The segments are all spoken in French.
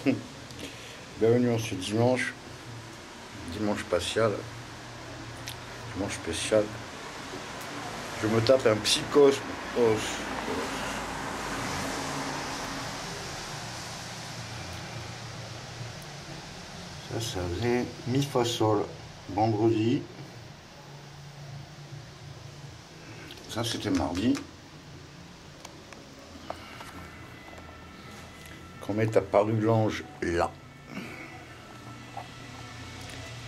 Bienvenue en ce dimanche, dimanche spatial, dimanche spécial. Je me tape un psychosme. Oh, ça, ça faisait mi fa vendredi. Ça, c'était mardi. Quand m'est apparu l'ange là.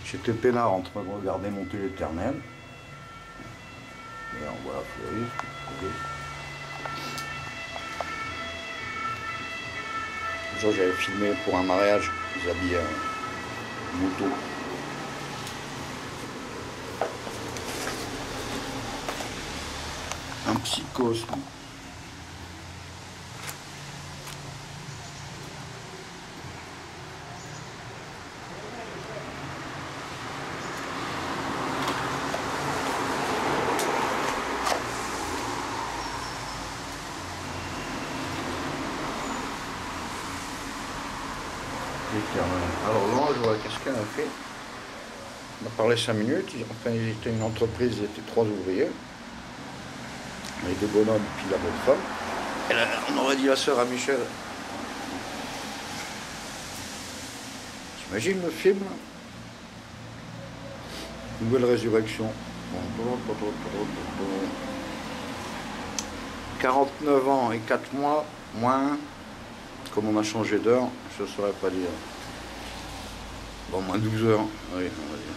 J'étais peinard en train de regarder monter l'éternel. Et on voit la fleurie. j'avais filmé pour un mariage, ils habillaient un moto. Un psychosme. Alors l'ange, qu'est-ce qu'elle a fait? On a parlé cinq minutes, enfin il était une entreprise, il était trois ouvriers, les deux bonhommes puis la bonne femme. on aurait dit la sœur à Michel. T'imagines le film Nouvelle résurrection. 49 ans et 4 mois, moins comme on a changé d'heure, je ne saurais pas dire. Bon, moins 12 heures, oui, on va dire.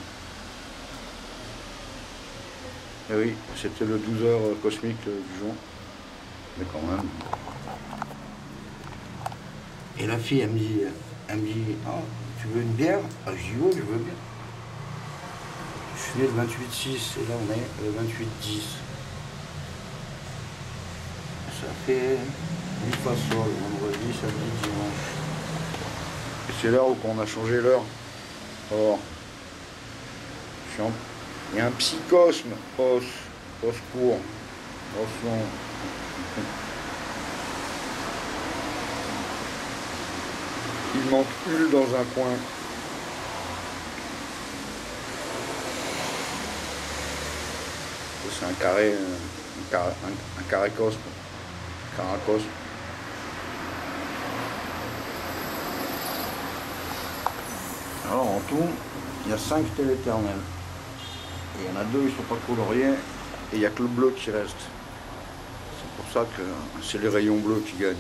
Et eh oui, c'était le 12 heures cosmique du jour. Mais quand même. Et la fille, elle me dit, elle me dit oh, tu veux une bière? Ah, Je dis, oui, je veux bien. Je suis né le 28-6 et là on est le 28-10. Ça fait une fois le vendredi, samedi, dimanche. C'est l'heure où on a changé l'heure. Or, il y a un psychosme au, au secours, au son. Il manque une dans un coin. C'est un carré, un, carré, un, un carré cosme. Caracos. Alors en tout, il y a 5 téléternels. Il y en a deux, ils ne sont pas coloriés, et il n'y a que le bleu qui reste. C'est pour ça que c'est les rayons bleus qui gagnent.